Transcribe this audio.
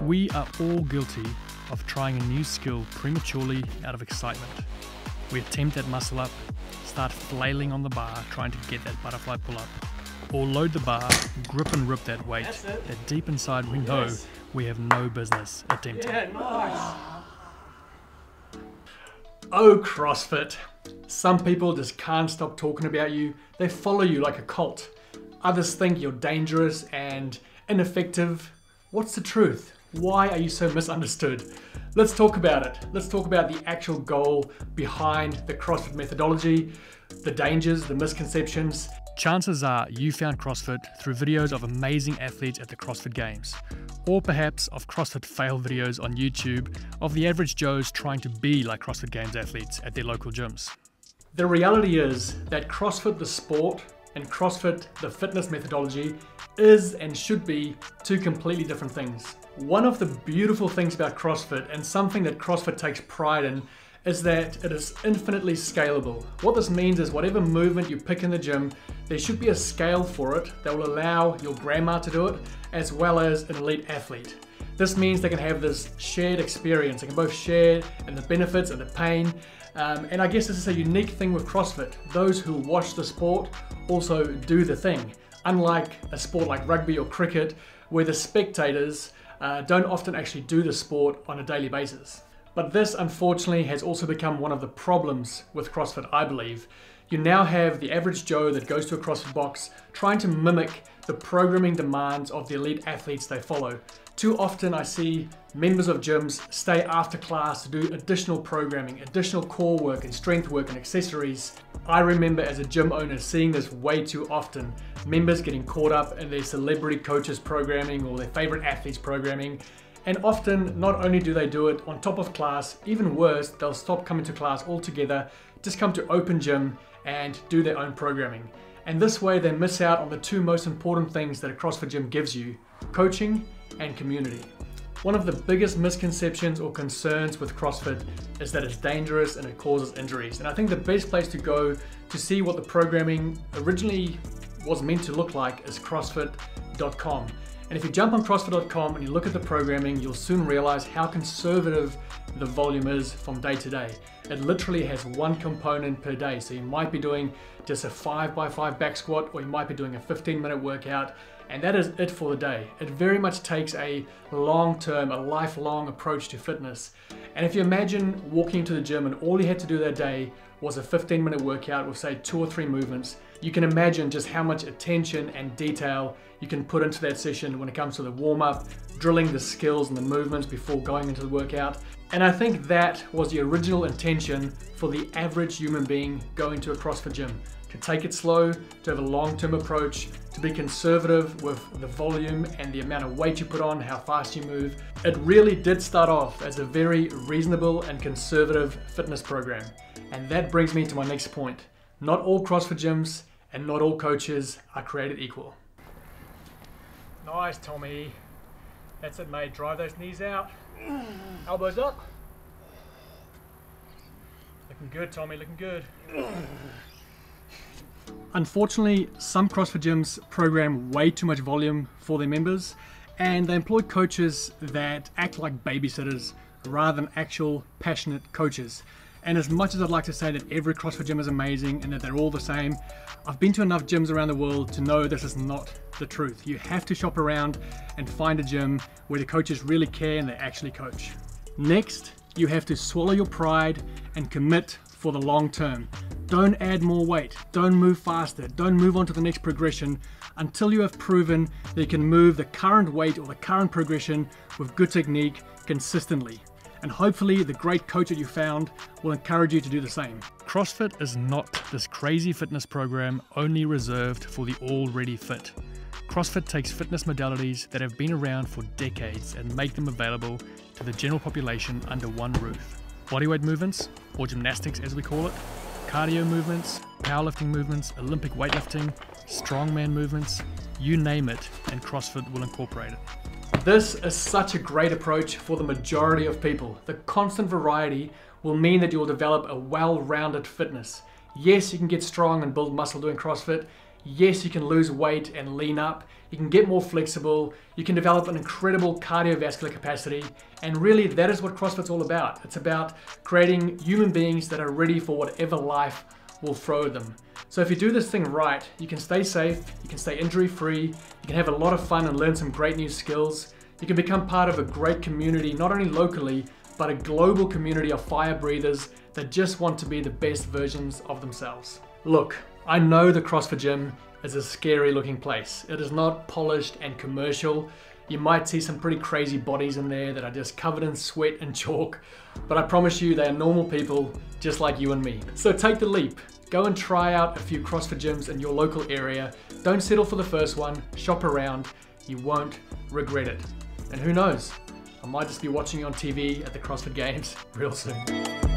We are all guilty of trying a new skill prematurely out of excitement. We attempt that muscle up, start flailing on the bar trying to get that butterfly pull up, or load the bar, grip and rip that weight that deep inside we know Yes. we have no business attempting. Yeah, nice. Oh, CrossFit. Some people just can't stop talking about you. They follow you like a cult. Others think you're dangerous and ineffective. What's the truth? Why are you so misunderstood? Let's talk about it. Let's talk about the actual goal behind the CrossFit methodology, the dangers, the misconceptions, Chances are you found CrossFit through videos of amazing athletes at the CrossFit Games, or perhaps of CrossFit fail videos on YouTube of the average Joes trying to be like CrossFit Games athletes at their local gyms. The reality is that CrossFit, the sport, and CrossFit, the fitness methodology, is and should be two completely different things. One of the beautiful things about CrossFit, and something that CrossFit takes pride in, is that it is infinitely scalable. What this means is whatever movement you pick in the gym, there should be a scale for it that will allow your grandma to do it, as well as an elite athlete. This means they can have this shared experience. They can both share in the benefits and the pain. Um, and I guess this is a unique thing with CrossFit. Those who watch the sport also do the thing. Unlike a sport like rugby or cricket, where the spectators uh, don't often actually do the sport on a daily basis. But this, unfortunately, has also become one of the problems with CrossFit, I believe. You now have the average Joe that goes to a CrossFit box trying to mimic the programming demands of the elite athletes they follow. Too often, I see members of gyms stay after class to do additional programming, additional core work and strength work and accessories. I remember as a gym owner seeing this way too often. Members getting caught up in their celebrity coaches programming or their favorite athletes programming. And often, not only do they do it on top of class, even worse, they'll stop coming to class altogether, just come to open gym and do their own programming. And this way, they miss out on the two most important things that a CrossFit gym gives you coaching and community. One of the biggest misconceptions or concerns with CrossFit is that it's dangerous and it causes injuries. And I think the best place to go to see what the programming originally was meant to look like is CrossFit.com. And if you jump on CrossFit.com and you look at the programming, you'll soon realize how conservative the volume is from day to day. It literally has one component per day. So you might be doing just a 5 by 5 back squat, or you might be doing a 15 minute workout, and that is it for the day. It very much takes a long term, a lifelong approach to fitness. And if you imagine walking into the gym and all you had to do that day was a 15 minute workout with, say, two or three movements, you can imagine just how much attention and detail you can put into that session when it comes to the warm up, drilling the skills and the movements before going into the workout. And I think that was the original intention for the average human being going to a CrossFit gym to take it slow, to have a long term approach, to be conservative with the volume and the amount of weight you put on, how fast you move. It really did start off as a very reasonable and conservative fitness program. And that brings me to my next point. Not all CrossFit gyms and not all coaches are created equal. Nice, Tommy. That's it, mate. Drive those knees out. Elbows up. Looking good, Tommy. Looking good. Unfortunately, some CrossFit gyms program way too much volume for their members, and they employ coaches that act like babysitters rather than actual passionate coaches. And as much as I'd like to say that every CrossFit gym is amazing and that they're all the same, I've been to enough gyms around the world to know this is not the truth. You have to shop around and find a gym where the coaches really care and they actually coach. Next, you have to swallow your pride and commit for the long term. Don't add more weight, don't move faster, don't move on to the next progression until you have proven that you can move the current weight or the current progression with good technique consistently. And hopefully, the great coach that you found will encourage you to do the same. CrossFit is not this crazy fitness program only reserved for the already fit. CrossFit takes fitness modalities that have been around for decades and make them available to the general population under one roof. Bodyweight movements, or gymnastics as we call it, cardio movements, powerlifting movements, Olympic weightlifting, strongman movements, you name it, and CrossFit will incorporate it. This is such a great approach for the majority of people. The constant variety will mean that you will develop a well rounded fitness. Yes, you can get strong and build muscle doing CrossFit. Yes, you can lose weight and lean up. You can get more flexible. You can develop an incredible cardiovascular capacity. And really, that is what CrossFit's all about. It's about creating human beings that are ready for whatever life will throw them. So if you do this thing right, you can stay safe, you can stay injury free, you can have a lot of fun and learn some great new skills. You can become part of a great community, not only locally, but a global community of fire breathers that just want to be the best versions of themselves. Look, I know the CrossFit gym is a scary looking place. It is not polished and commercial. You might see some pretty crazy bodies in there that are just covered in sweat and chalk, but I promise you they are normal people just like you and me. So take the leap. Go and try out a few CrossFit gyms in your local area. Don't settle for the first one, shop around. You won't regret it. And who knows, I might just be watching you on TV at the CrossFit Games real soon.